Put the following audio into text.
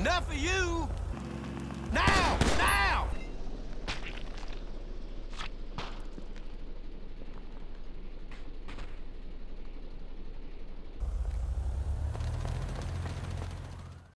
Enough of you!